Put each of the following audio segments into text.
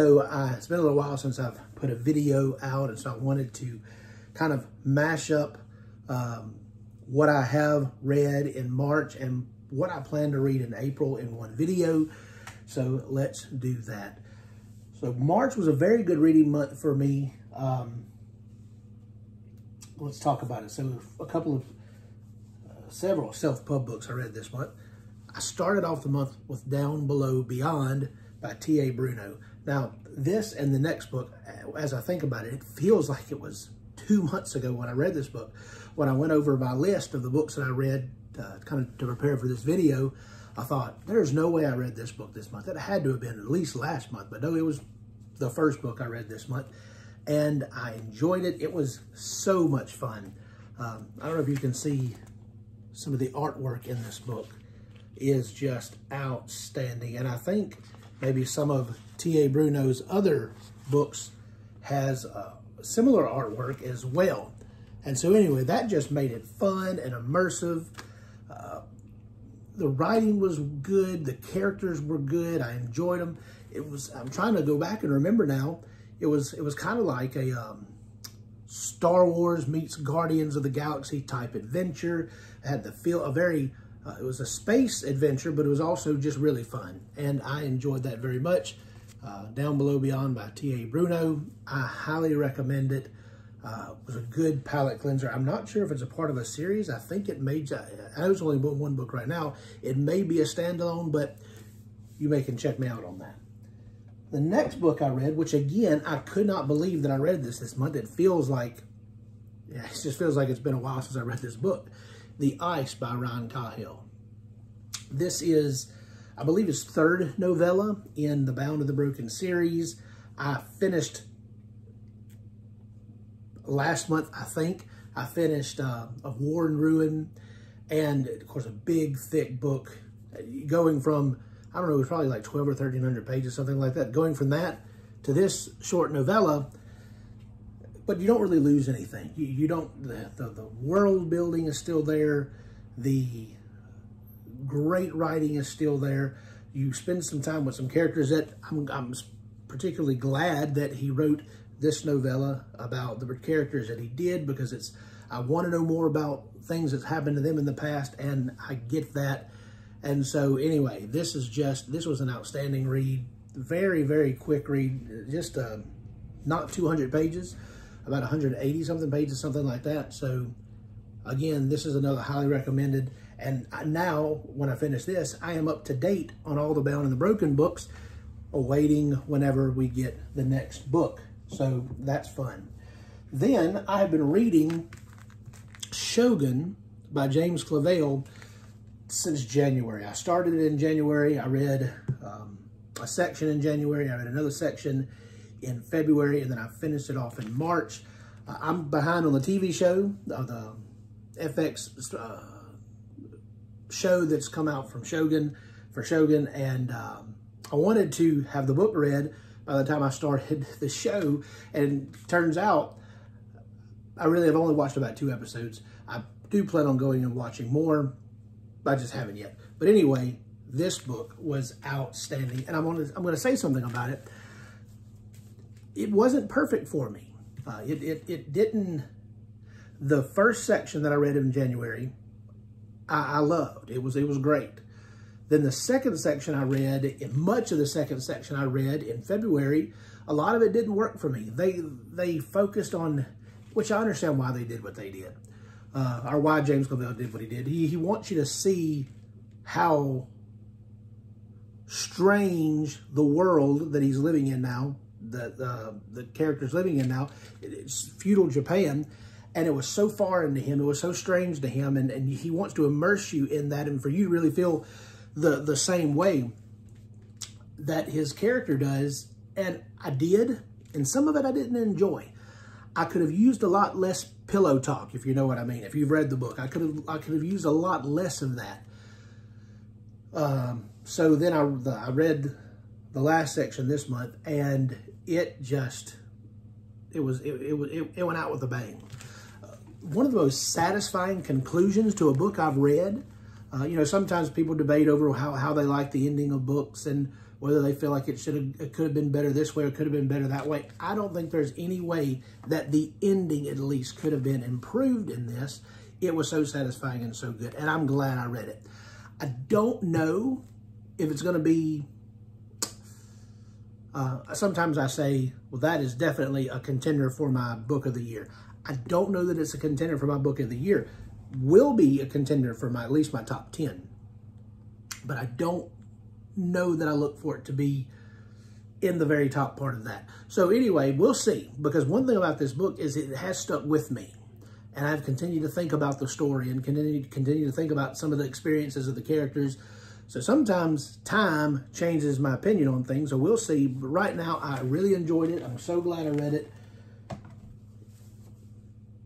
So uh, it's been a little while since I've put a video out, and so I wanted to kind of mash up um, what I have read in March and what I plan to read in April in one video. So let's do that. So March was a very good reading month for me. Um, let's talk about it. So a couple of, uh, several self-pub books I read this month. I started off the month with Down Below Beyond by T.A. Bruno. Now, this and the next book, as I think about it, it feels like it was two months ago when I read this book. When I went over my list of the books that I read uh, kind of to prepare for this video, I thought, there's no way I read this book this month. It had to have been at least last month, but no, it was the first book I read this month. And I enjoyed it. It was so much fun. Um, I don't know if you can see some of the artwork in this book is just outstanding. And I think maybe some of T.A. Bruno's other books has uh, similar artwork as well. And so anyway, that just made it fun and immersive. Uh, the writing was good. The characters were good. I enjoyed them. It was, I'm trying to go back and remember now. It was, it was kind of like a um, Star Wars meets Guardians of the Galaxy type adventure. It had the feel, a very uh, it was a space adventure, but it was also just really fun, and I enjoyed that very much. Uh, Down Below Beyond by T.A. Bruno. I highly recommend it. Uh, it was a good palate cleanser. I'm not sure if it's a part of a series. I think it may, I was only one book right now. It may be a standalone, but you may can check me out on that. The next book I read, which again, I could not believe that I read this this month. It feels like, yeah, it just feels like it's been a while since I read this book. The Ice by Ryan Cahill. This is, I believe, his third novella in the Bound and the Broken series. I finished last month, I think. I finished uh, Of War and Ruin, and of course, a big, thick book going from, I don't know, it was probably like 12 or 1300 pages, something like that. Going from that to this short novella, but you don't really lose anything. You, you don't, the, the, the, world building is still there. The great writing is still there. You spend some time with some characters that I'm, I'm particularly glad that he wrote this novella about the characters that he did because it's, I want to know more about things that's happened to them in the past and I get that. And so anyway, this is just, this was an outstanding read. Very, very quick read. Just uh, not 200 pages about 180 something pages, something like that. So again, this is another highly recommended. And now, when I finish this, I am up to date on all the Bound and the Broken books, awaiting whenever we get the next book. So that's fun. Then I have been reading Shogun by James Clavell since January. I started it in January. I read um, a section in January. I read another section in February, and then I finished it off in March. Uh, I'm behind on the TV show, uh, the FX uh, show that's come out from Shogun, for Shogun, and um, I wanted to have the book read by the time I started the show, and turns out I really have only watched about two episodes. I do plan on going and watching more, but I just haven't yet. But anyway, this book was outstanding, and I'm to I'm going to say something about it it wasn't perfect for me. Uh, it, it, it didn't, the first section that I read in January, I, I loved. It was, it was great. Then the second section I read, much of the second section I read in February, a lot of it didn't work for me. They they focused on, which I understand why they did what they did, uh, or why James Clavell did what he did. He, he wants you to see how strange the world that he's living in now the, uh, the character's living in now. It's feudal Japan. And it was so foreign to him. It was so strange to him. And, and he wants to immerse you in that and for you to really feel the, the same way that his character does. And I did. And some of it I didn't enjoy. I could have used a lot less pillow talk, if you know what I mean. If you've read the book, I could have I could have used a lot less of that. Um, so then I I read the last section this month, and it just, it was, it, it, it went out with a bang. Uh, one of the most satisfying conclusions to a book I've read, uh, you know, sometimes people debate over how, how they like the ending of books, and whether they feel like it should have, it could have been better this way or could have been better that way. I don't think there's any way that the ending at least could have been improved in this. It was so satisfying and so good, and I'm glad I read it. I don't know if it's going to be. Uh, sometimes I say, well, that is definitely a contender for my book of the year. I don't know that it's a contender for my book of the year. Will be a contender for my at least my top 10. But I don't know that I look for it to be in the very top part of that. So anyway, we'll see. Because one thing about this book is it has stuck with me. And I've continued to think about the story and continue, continue to think about some of the experiences of the characters. So sometimes time changes my opinion on things, so we'll see. But right now, I really enjoyed it. I'm so glad I read it.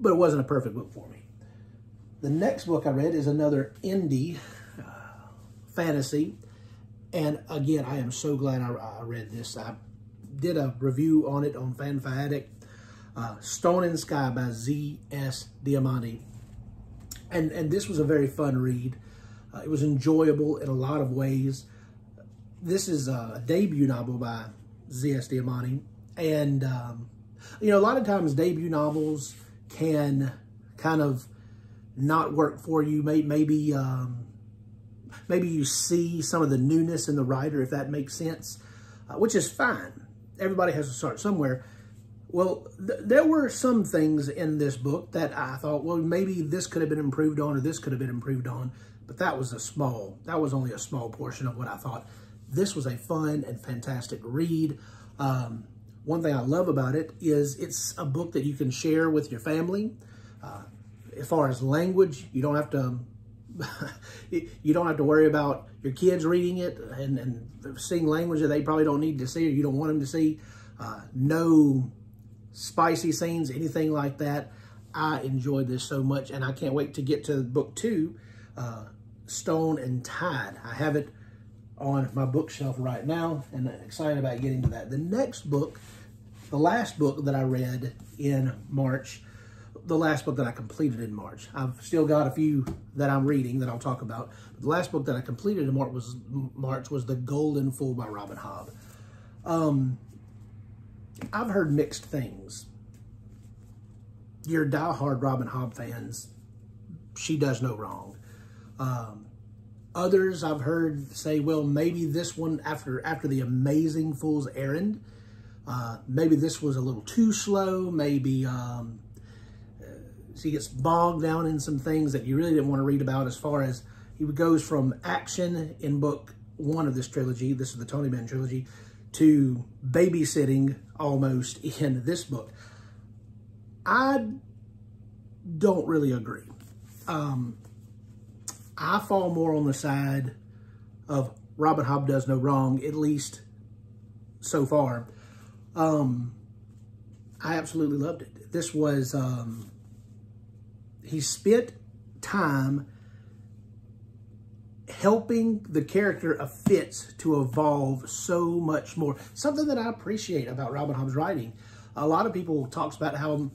But it wasn't a perfect book for me. The next book I read is another indie uh, fantasy. And again, I am so glad I, I, read this. I did a review on it on Fanfic. Uh, Stone and Sky by Z.S. Diamanti. And, and this was a very fun read. Uh, it was enjoyable in a lot of ways. This is a debut novel by Z.S. Diamanti. And, um, you know, a lot of times debut novels can kind of not work for you. Maybe, um, maybe you see some of the newness in the writer, if that makes sense, uh, which is fine. Everybody has to start somewhere. Well, th there were some things in this book that I thought, well, maybe this could have been improved on or this could have been improved on, but that was a small, that was only a small portion of what I thought. This was a fun and fantastic read. Um, one thing I love about it is it's a book that you can share with your family. Uh, as far as language, you don't have to you don't have to worry about your kids reading it and, and seeing language that they probably don't need to see or you don't want them to see. Uh, no spicy scenes, anything like that. I enjoyed this so much, and I can't wait to get to book two, uh, Stone and Tide. I have it on my bookshelf right now, and excited about getting to that. The next book, the last book that I read in March, the last book that I completed in March. I've still got a few that I'm reading that I'll talk about. The last book that I completed in March was March was The Golden Fool by Robin Hobb. Um, I've heard mixed things. Your diehard Robin Hobb fans, she does no wrong. Um, others I've heard say, well, maybe this one after after the Amazing Fool's Errand, uh, maybe this was a little too slow. Maybe um, uh, he gets bogged down in some things that you really didn't want to read about. As far as he goes from action in book one of this trilogy, this is the Tawny Man trilogy, to babysitting almost in this book. I don't really agree. Um, I fall more on the side of Robin Hobb does no wrong, at least so far. Um, I absolutely loved it. This was, um, he spent time helping the character of Fitz to evolve so much more. Something that I appreciate about Robin Hobb's writing. A lot of people talks about how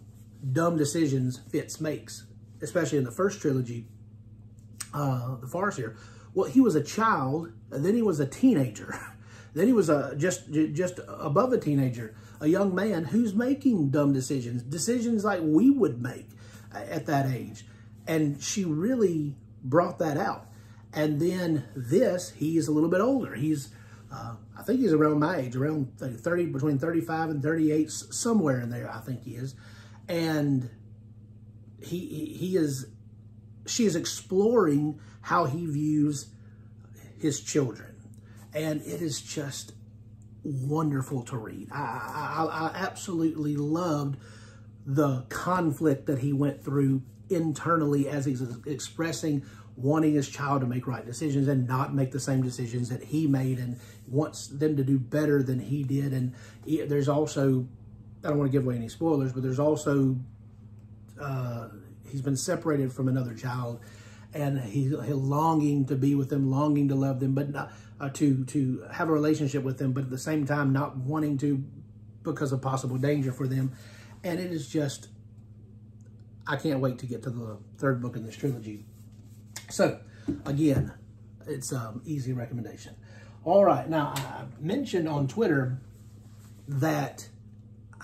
dumb decisions Fitz makes, especially in the first trilogy, uh, The Farseer. Well, he was a child, and then he was a teenager. then he was a, just, just above a teenager, a young man who's making dumb decisions, decisions like we would make at that age. And she really brought that out. And then this, he's a little bit older. He's, uh, I think he's around my age, around 30, between 35 and 38, somewhere in there, I think he is. And he, he is, she is exploring how he views his children. And it is just wonderful to read. I, I, I absolutely loved the conflict that he went through internally as he's expressing wanting his child to make right decisions and not make the same decisions that he made and wants them to do better than he did. And he, there's also, I don't want to give away any spoilers, but there's also, uh, he's been separated from another child and he's he longing to be with them, longing to love them, but not uh, to, to have a relationship with them, but at the same time, not wanting to because of possible danger for them. And it is just, I can't wait to get to the third book in this trilogy. So, again, it's um, easy recommendation. All right. Now, I mentioned on Twitter that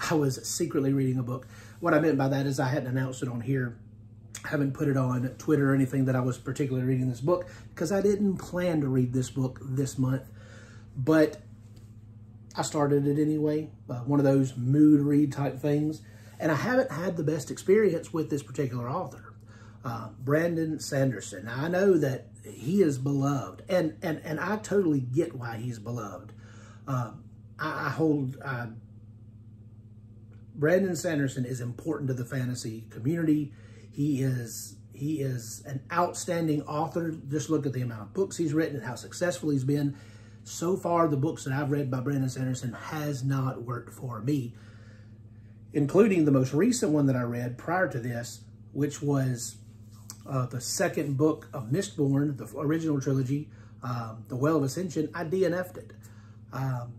I was secretly reading a book. What I meant by that is I hadn't announced it on here. Haven't put it on Twitter or anything that I was particularly reading this book because I didn't plan to read this book this month. But I started it anyway, uh, one of those mood read type things. And I haven't had the best experience with this particular author, uh, Brandon Sanderson. Now, I know that he is beloved, and, and, and I totally get why he's beloved. Uh, I, I, hold, Brandon Sanderson is important to the fantasy community. He is he is an outstanding author. Just look at the amount of books he's written and how successful he's been. So far, the books that I've read by Brandon Sanderson has not worked for me, including the most recent one that I read prior to this, which was uh, the second book of Mistborn, the original trilogy, um, The Well of Ascension. I DNF'd it. Um,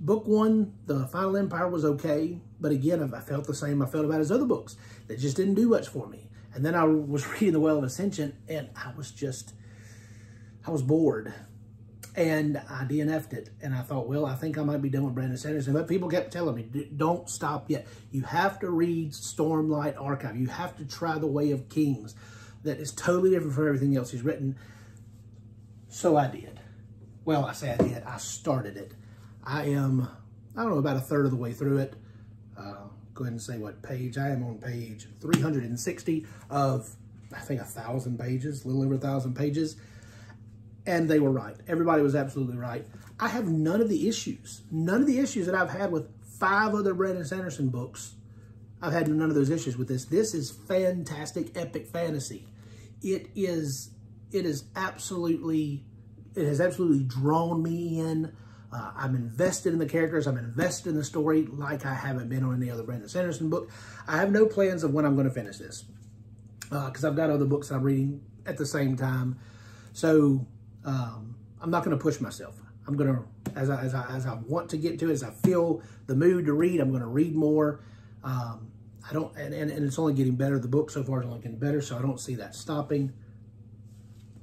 book one, The Final Empire, was okay, but again, I felt the same I felt about his other books. They just didn't do much for me. And then I was reading The Well of Ascension, and I was just, I was bored. And I DNF'd it. And I thought, well, I think I might be done with Brandon Sanderson. But people kept telling me, don't stop yet. You have to read Stormlight Archive. You have to try The Way of Kings. That is totally different from everything else he's written. So I did. Well, I say I did. I started it. I am, I don't know, about a third of the way through it. Go ahead and say what page. I am on page 360 of, I think, a thousand pages, a little over a thousand pages. And they were right. Everybody was absolutely right. I have none of the issues, none of the issues that I've had with five other Brandon Sanderson books. I've had none of those issues with this. This is fantastic, epic fantasy. It is, it is absolutely, it has absolutely drawn me in. Uh, I'm invested in the characters. I'm invested in the story like I haven't been on any other Brandon Sanderson book. I have no plans of when I'm going to finish this because uh, I've got other books I'm reading at the same time. So um, I'm not going to push myself. I'm going to, as I, as, I, as I want to get to it, as I feel the mood to read, I'm going to read more. Um, I don't, and, and, and it's only getting better. The book so far is only getting better, so I don't see that stopping.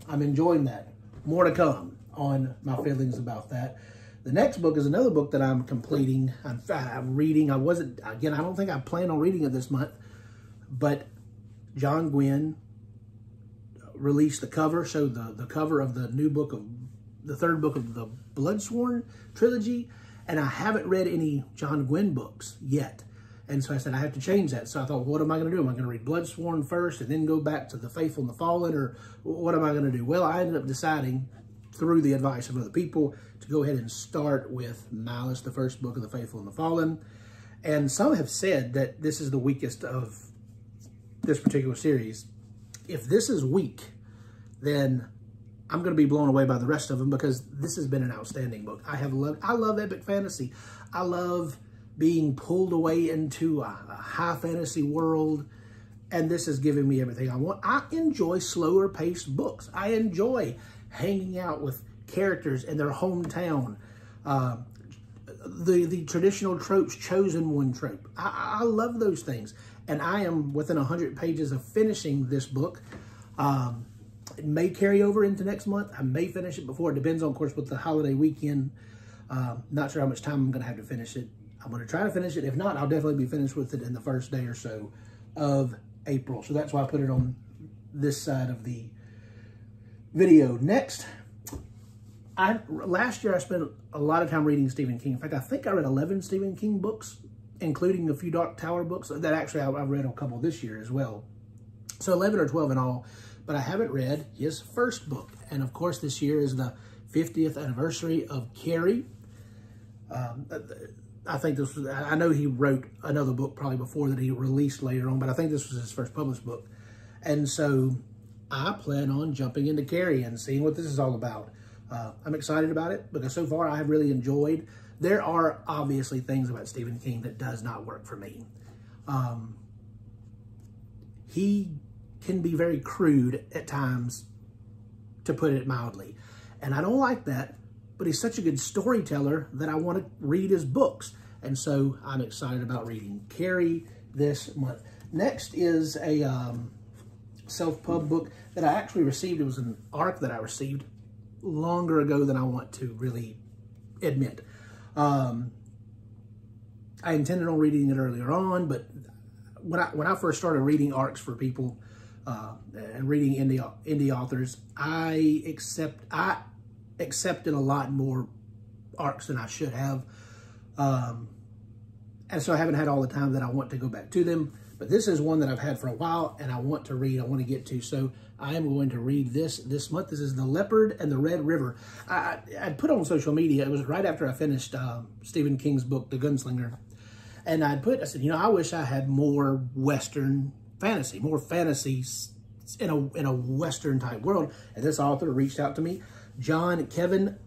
I'm enjoying that. More to come on my feelings about that. The next book is another book that I'm completing. I'm, I'm reading. I wasn't, again, I don't think I plan on reading it this month, but John Gwynne released the cover, showed the, the cover of the new book of, the third book of the Bloodsworn trilogy, and I haven't read any John Gwynne books yet. And so I said, I have to change that. So I thought, what am I going to do? Am I going to read Bloodsworn first and then go back to The Faithful and the Fallen, or what am I going to do? Well, I ended up deciding through the advice of other people to go ahead and start with Malice, the first book of the Faithful and the Fallen. And some have said that this is the weakest of this particular series. If this is weak, then I'm going to be blown away by the rest of them because this has been an outstanding book. I have loved, I love epic fantasy. I love being pulled away into a, a high fantasy world and this is giving me everything I want. I enjoy slower paced books. I enjoy hanging out with characters in their hometown. Uh, the, the traditional tropes, chosen one trope. I, I love those things. And I am within 100 pages of finishing this book. Um, it may carry over into next month. I may finish it before. It depends on, of course, with the holiday weekend. Uh, not sure how much time I'm going to have to finish it. I'm going to try to finish it. If not, I'll definitely be finished with it in the first day or so of April. So that's why I put it on this side of the video. Next, I last year I spent a lot of time reading Stephen King. In fact, I think I read 11 Stephen King books, including a few Dark Tower books. That actually I, have read a couple this year as well. So 11 or 12 in all. But I haven't read his first book. And of course, this year is the 50th anniversary of Carrie. Um, I think this was, I know he wrote another book probably before that he released later on, but I think this was his first published book. And so I plan on jumping into Carrie and seeing what this is all about. Uh, I'm excited about it because so far I have really enjoyed. There are obviously things about Stephen King that does not work for me. Um, he can be very crude at times, to put it mildly. And I don't like that, but he's such a good storyteller that I want to read his books. And so I'm excited about reading Carrie this month. Next is a um, self-pub book that I actually received. It was an ARC that I received longer ago than I want to really admit. Um, I intended on reading it earlier on, but when I when I first started reading arcs for people uh, and reading indie indie authors, I accept I accepted a lot more arcs than I should have, um, and so I haven't had all the time that I want to go back to them. But this is one that I've had for a while, and I want to read. I want to get to, so I am going to read this this month. This is The Leopard and the Red River. I, I put on social media. It was right after I finished uh, Stephen King's book, The Gunslinger, and I'd put. I said, you know, I wish I had more Western fantasy, more fantasy in a in a Western type world. And this author reached out to me, John Kevin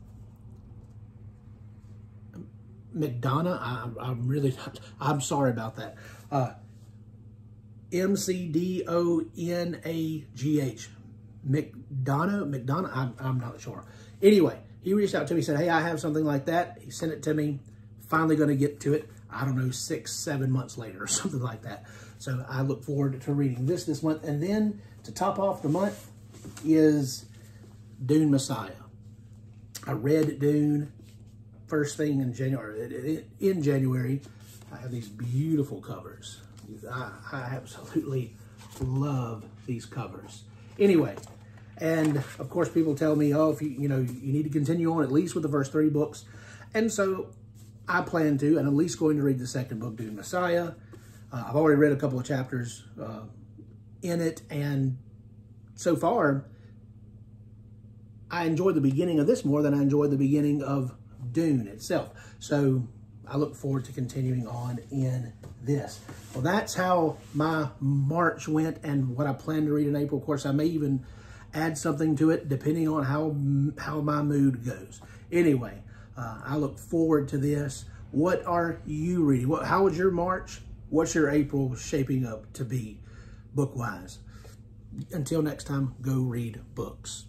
McDonough. I, am really, I'm sorry about that. Uh, M C D O N A G H. McDonough, McDonough, I'm, I'm not sure. Anyway, he reached out to me, said, hey, I have something like that. He sent it to me. Finally going to get to it. I don't know, six, seven months later or something like that. So I look forward to reading this this month. And then to top off the month is Dune Messiah. I read Dune first thing in January. In January, I have these beautiful covers. I, I absolutely love these covers. Anyway, and of course people tell me, oh, if you, you know, you need to continue on at least with the first three books. And so I plan to, and at least going to read the second book, Dune Messiah. Uh, I've already read a couple of chapters uh, in it, and so far, I enjoyed the beginning of this more than I enjoyed the beginning of Dune itself. So I look forward to continuing on in this. Well, that's how my March went and what I plan to read in April. Of course, I may even add something to it depending on how, how my mood goes. Anyway, uh, I look forward to this. What are you reading? What, how was your March? What's your April shaping up to be book-wise? Until next time, go read books.